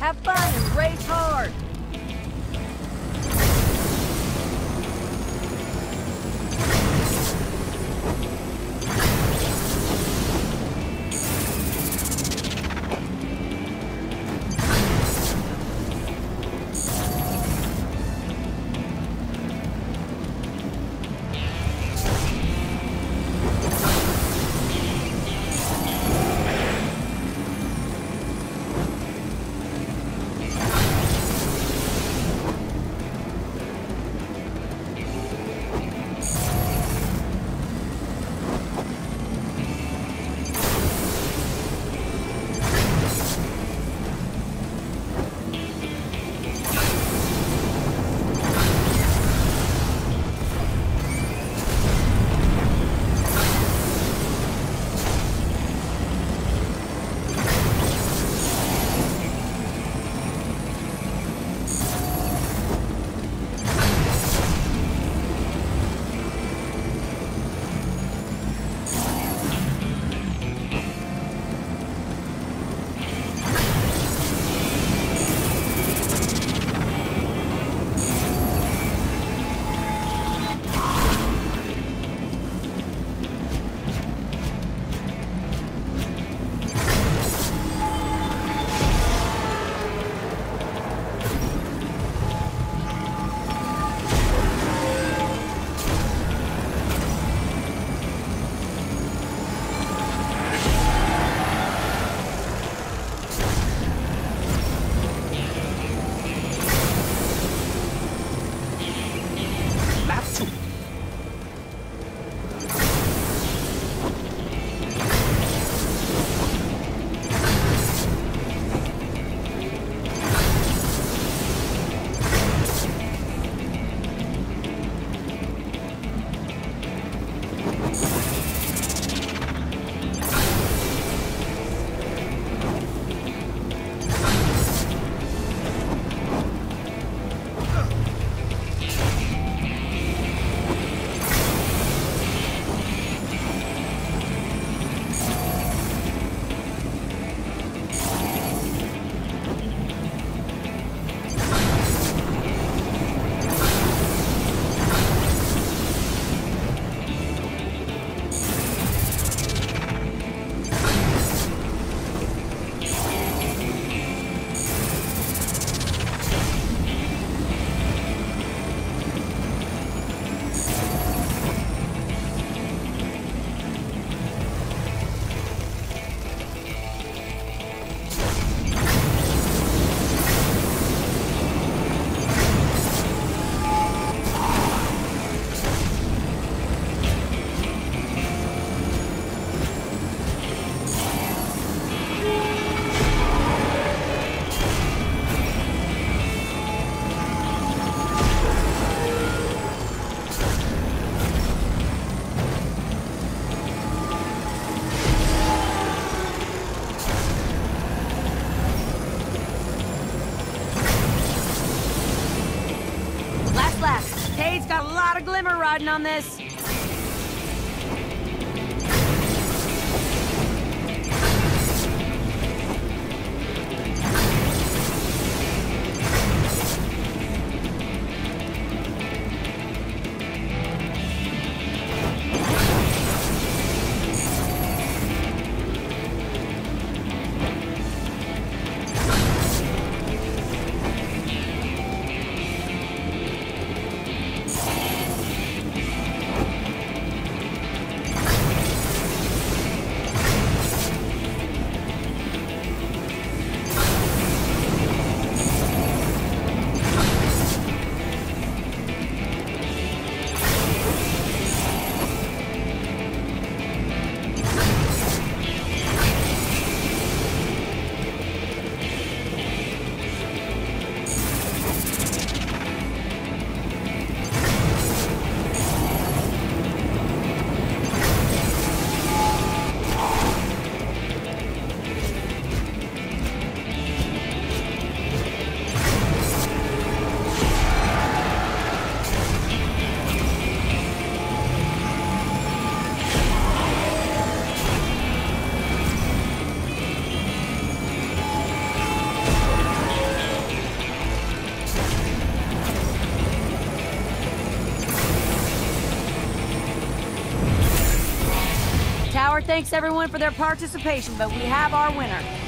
Have fun and race hard. Yes. Glimmer riding on this. Our thanks everyone for their participation, but we have our winner.